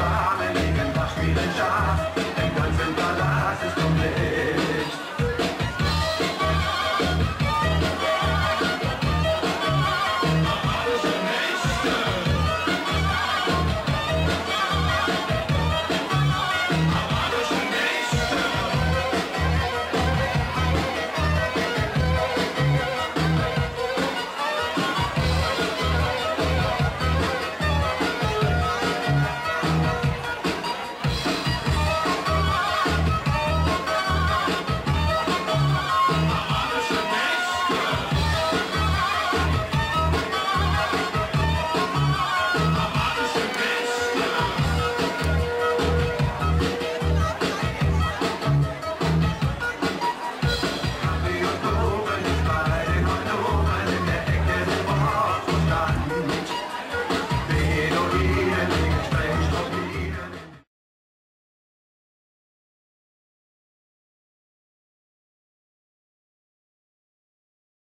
Schar, wir legen das Spiel in Schach.